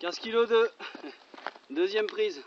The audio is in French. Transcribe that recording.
15 kg de deuxième prise.